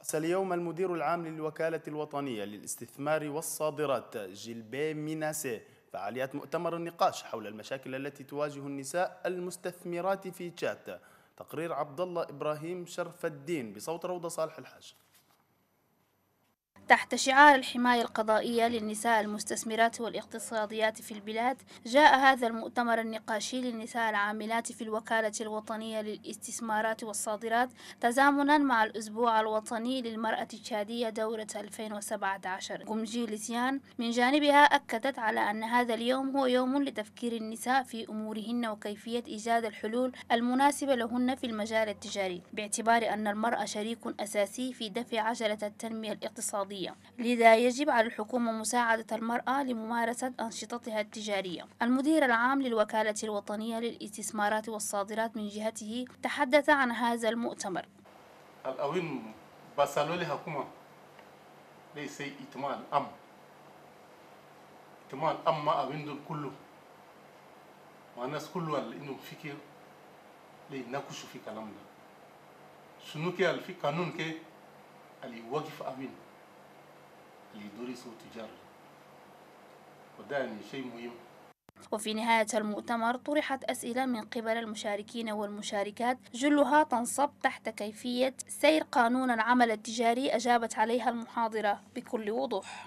رأس اليوم المدير العام للوكالة الوطنية للاستثمار والصادرات جيلبي ميناسي. فعاليات مؤتمر النقاش حول المشاكل التي تواجه النساء المستثمرات في تشات تقرير عبد الله إبراهيم شرف الدين بصوت روضة صالح الحاج. تحت شعار الحماية القضائية للنساء المستثمرات والاقتصاديات في البلاد جاء هذا المؤتمر النقاشي للنساء العاملات في الوكالة الوطنية للاستثمارات والصادرات تزامنا مع الأسبوع الوطني للمرأة التشادية دورة 2017 قمجي لسيان من جانبها أكدت على أن هذا اليوم هو يوم لتفكير النساء في أمورهن وكيفية إيجاد الحلول المناسبة لهن في المجال التجاري باعتبار أن المرأة شريك أساسي في دفع عجلة التنمية الاقتصادية. التجارية. لذا يجب على الحكومة مساعدة المرأة لممارسة أنشطتها التجارية. المدير العام للوكالة الوطنية للاستثمارات والصادرات من جهته تحدث عن هذا المؤتمر. الأوين بسألوا لي حكومة ليس إتمان أم. إتمان أم ما أوين دول كله. والناس كله اللي إنهم فكر ناكشوا في كلام ده شنو كي في قانون كي اللي يوقف أوين ليدرسوا تجارة وده يعني شيء مهم. وفي نهاية المؤتمر طرحت أسئلة من قبل المشاركين والمشاركات جلها تنصب تحت كيفية سير قانون العمل التجاري أجابت عليها المحاضرة بكل وضوح.